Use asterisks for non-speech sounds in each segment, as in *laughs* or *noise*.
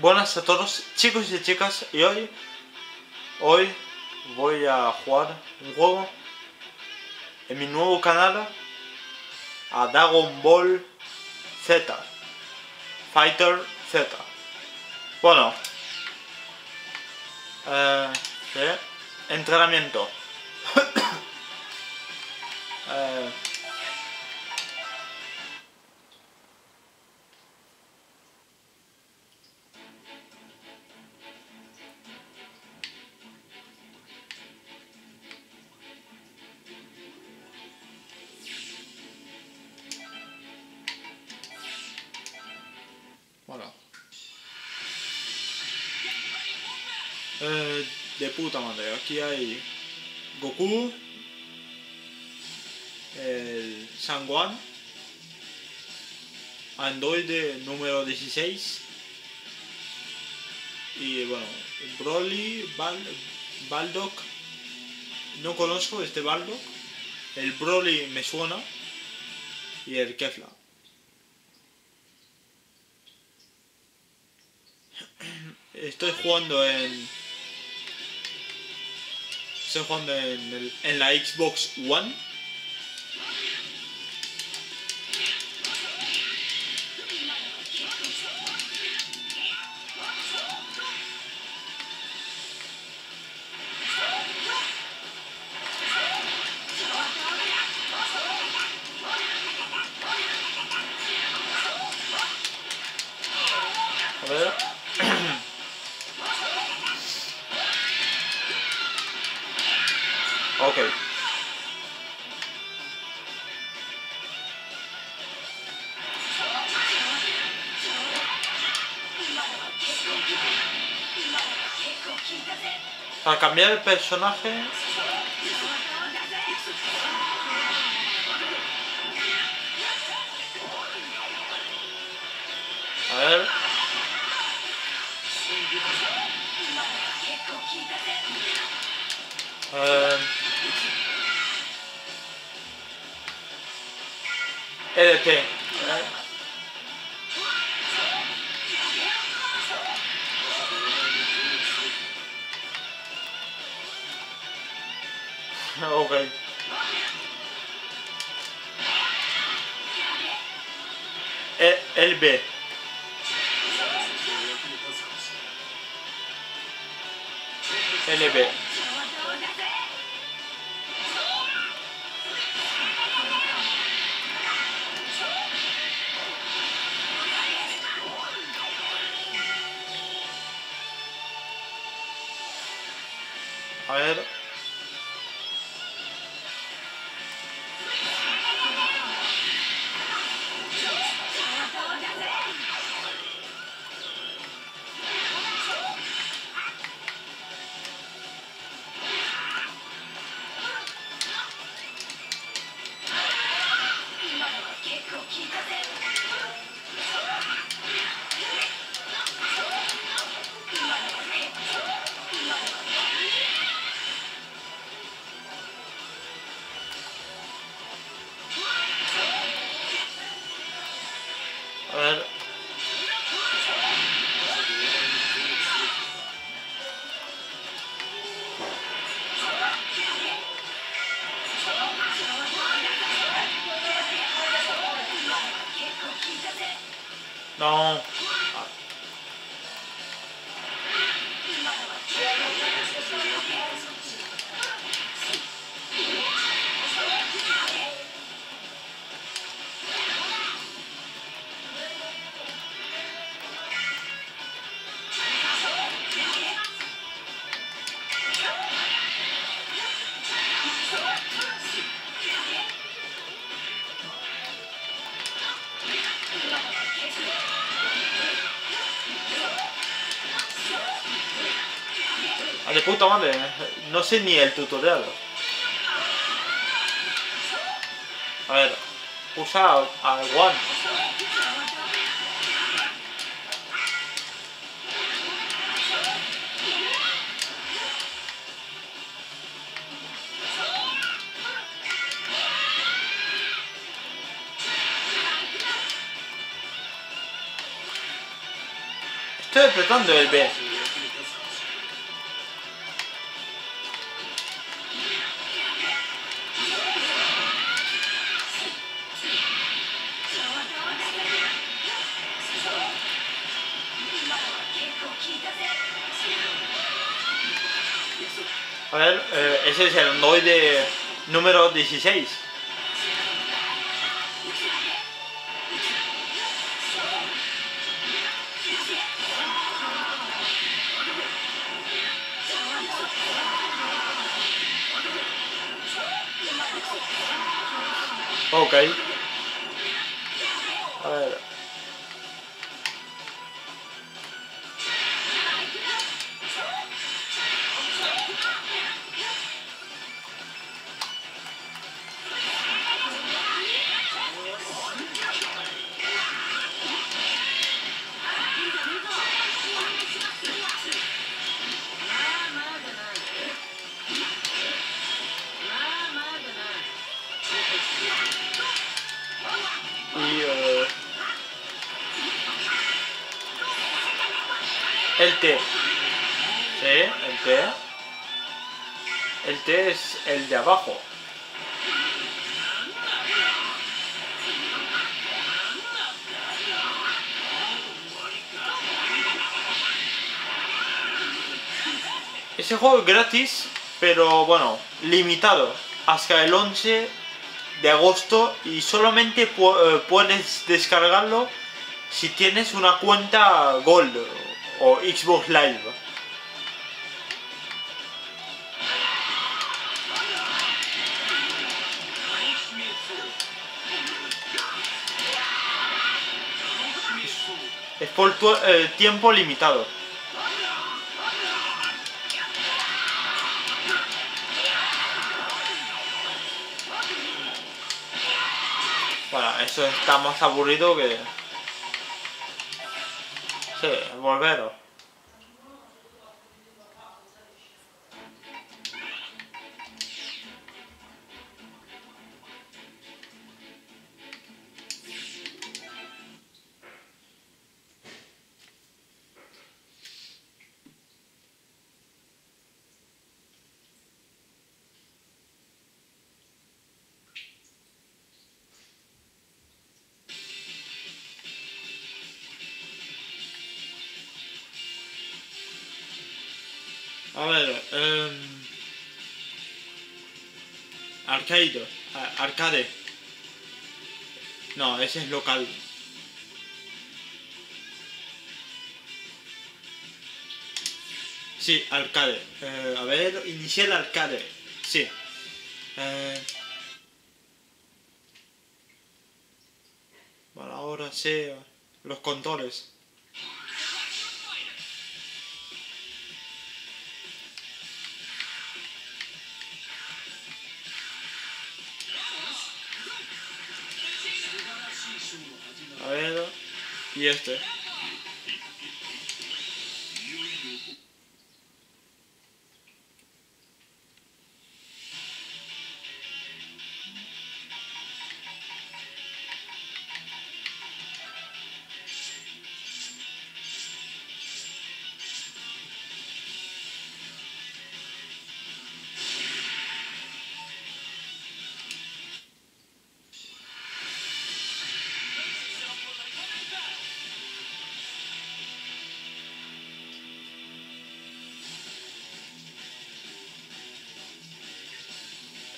Buenas a todos chicos y chicas y hoy hoy voy a jugar un juego en mi nuevo canal a Dragon Ball Z Fighter Z. Bueno eh, entrenamiento. *coughs* Eh, Eh, de puta madre. Aquí hay Goku, el Sanguan, Android número 16 y bueno, Broly, Bal Baldock. No conozco este Baldock. El Broly me suena y el Kefla. Estoy jugando en. Estoy jugando en, el- en la Xbox One. Para cambiar el personaje. A ver. Eh, LT. ver. Puta madre, no sé ni el tutorial. A ver, usa al One. Estoy apretando el B. A ver, eh, ese es el androide número 16. Ok. El T. Sí, el T. El T es el de abajo. Ese juego es gratis, pero bueno, limitado. Hasta el 11 de agosto y solamente eh, puedes descargarlo si tienes una cuenta Gold o Xbox Live. Es por tu- eh, tiempo limitado. Bueno, eso está más aburrido que... Sí, volveros. Arcade, arcade. No, ese es local. Sí, arcade. Eh, a ver, inicié el arcade. Sí. Eh, ahora sí, los controles. Y este.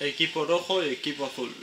Equipo rojo y equipo azul.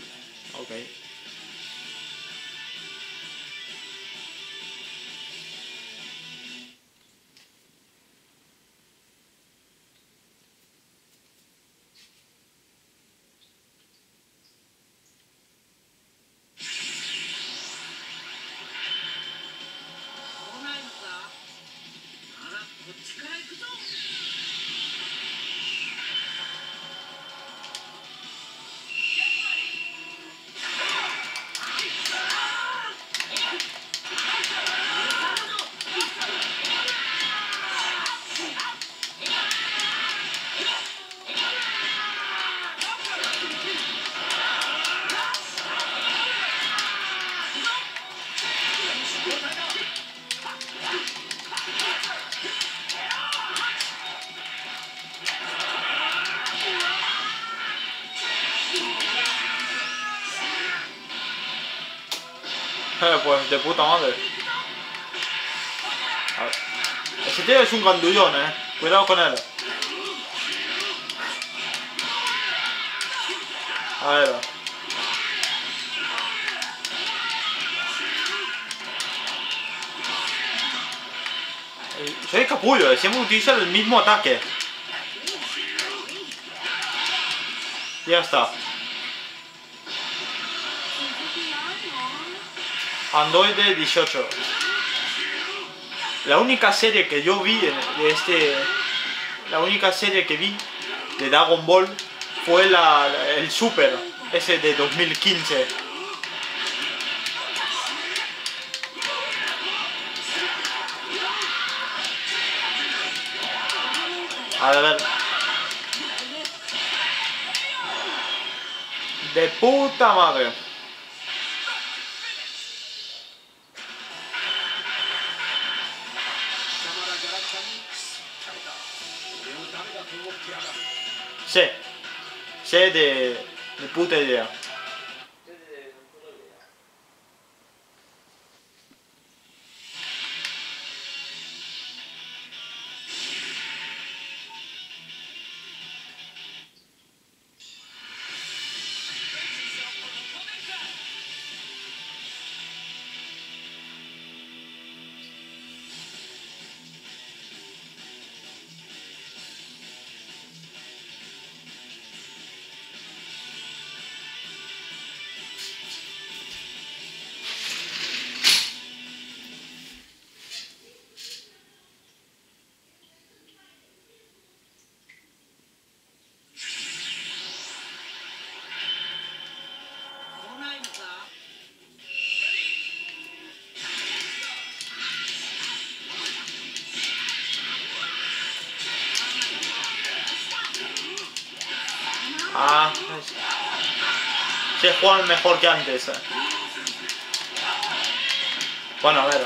*laughs* pues de puta madre. Ese tío es un gandullón, eh. Cuidado con él. A ver. Eh, Soy capullo, eh, siempre utilizo el mismo ataque. Ya está. Android 18. La única serie que yo vi de este. La única serie que vi de Dragon Ball fue la, el Super, ese de 2015. A ver, a ver. De puta madre. Sé. Sé de, de puta idea. Sé jugar mejor que antes. eh. Bueno, a ver.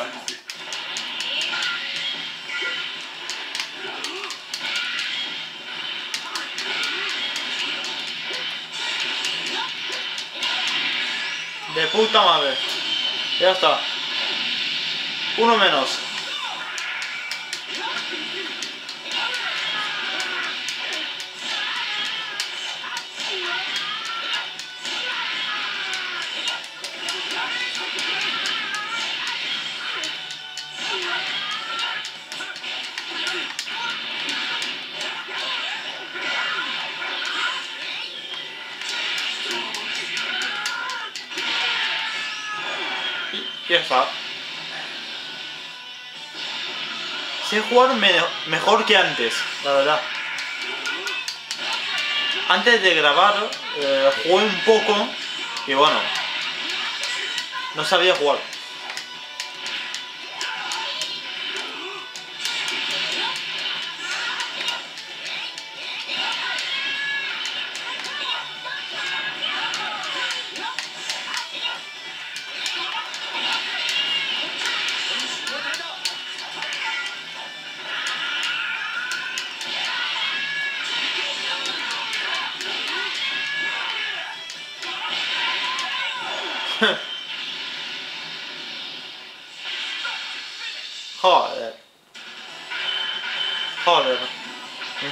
De puta madre. Ya está. Uno menos. Ya está. Sé jugar me- mejor que antes, la verdad. Antes de grabar, eh, jugué un poco y bueno, no sabía jugar.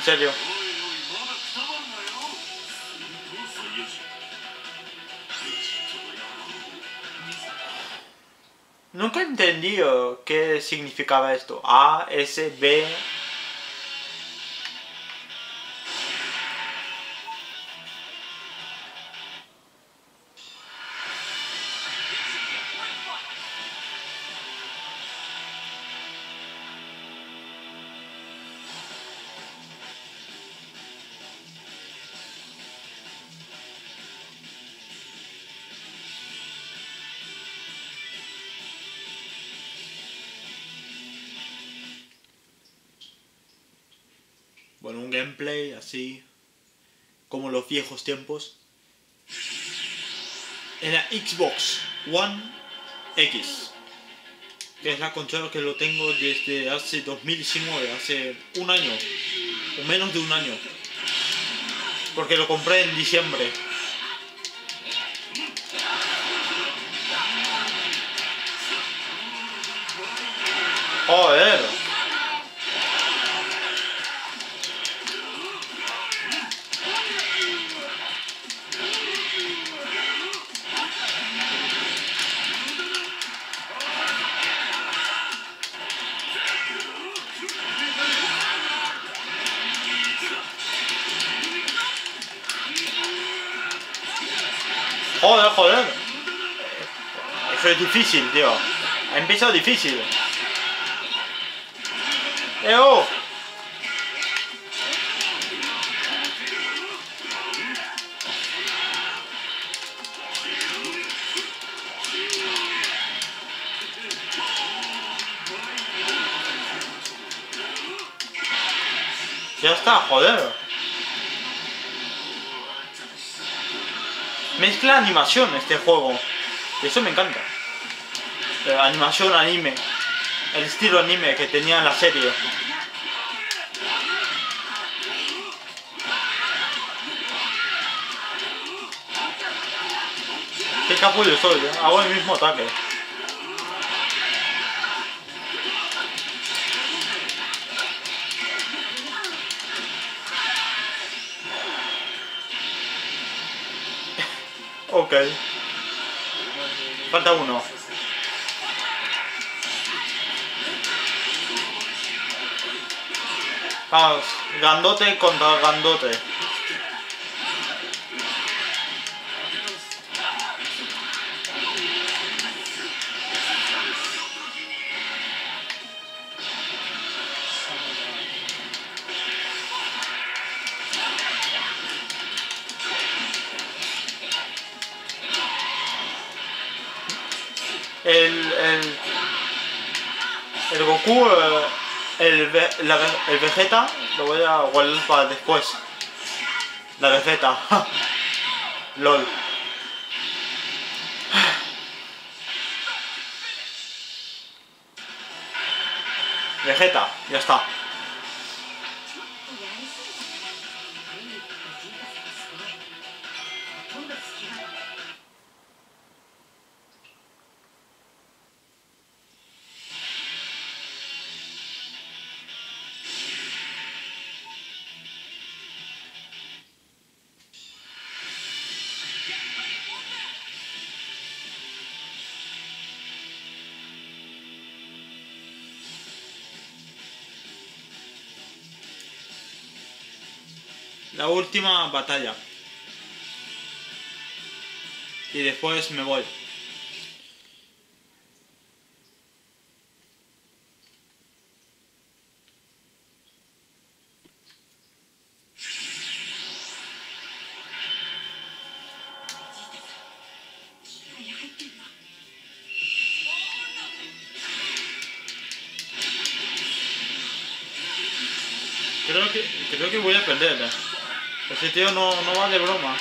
Serio. Nunca entendí eh, qué significaba esto. A, S, B. gameplay así. Como los viejos tiempos. En la Xbox One X. Que es la consola que lo tengo desde hace 2019, hace un año. O menos de un año. Porque lo compré en diciembre. Joder. Joder, joder. Eso es difícil, tío. Ha empezado difícil. ¡Eh, oh! Ya está, joder. Mezcla animación este juego. Y eso me encanta. Eh, animación, anime. El estilo anime que tenía en la serie. Qué capullo soy, ¿eh? hago el mismo ataque. Ok. Falta uno. Vamos, gandote contra gandote. El Goku, eh, el, la el Vegeta, lo voy a guardar para después. La Vegeta. *laughs* LOL. Vegeta, ya está. La última batalla. Y después me voy. Creo que, creo que voy a perder. eh. Tío no, no va de broma.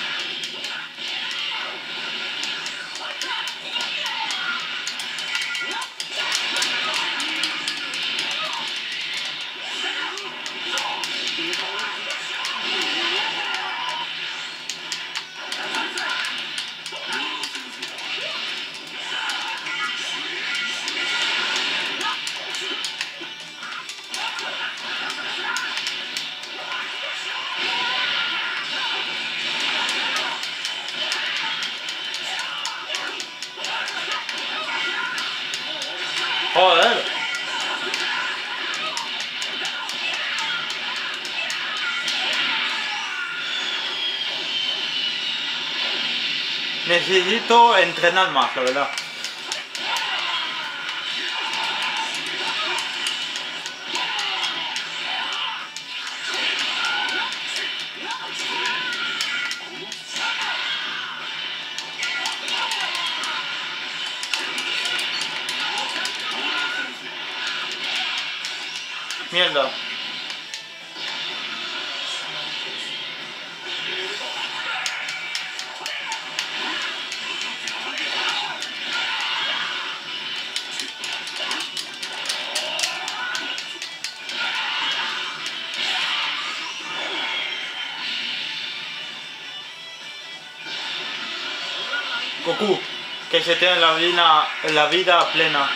Necesito entrenar más, la verdad. Mierda. Goku, que se tiene la vida, la vida plena.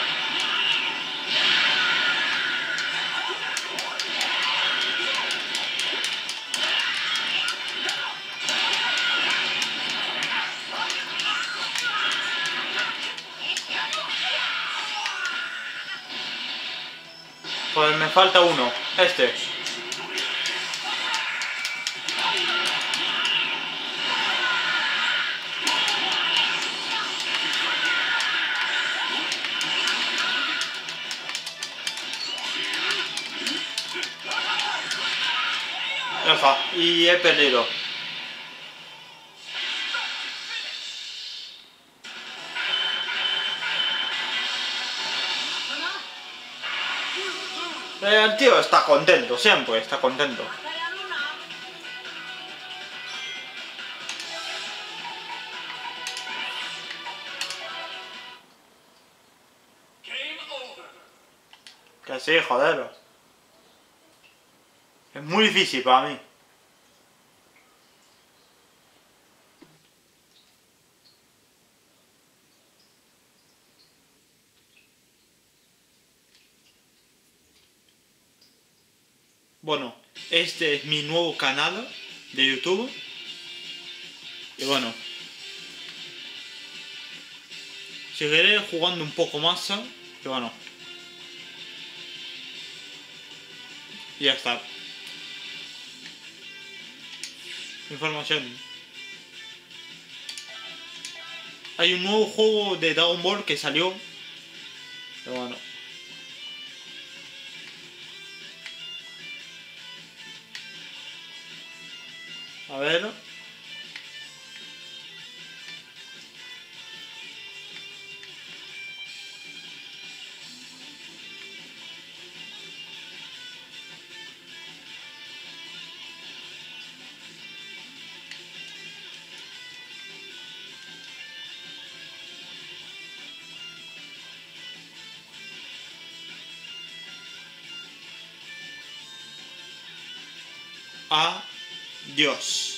Pues me falta uno, este. Y he perdido. Eh, El tío está contento, siempre está contento. Que sí, joder. Es muy difícil para mí. Bueno, este es mi nuevo canal de YouTube. Y bueno. Seguiré jugando un poco más. Y bueno. Y ya está. Información. Hay un nuevo juego de Dragon Ball que salió. Pero bueno. A ver. Adiós.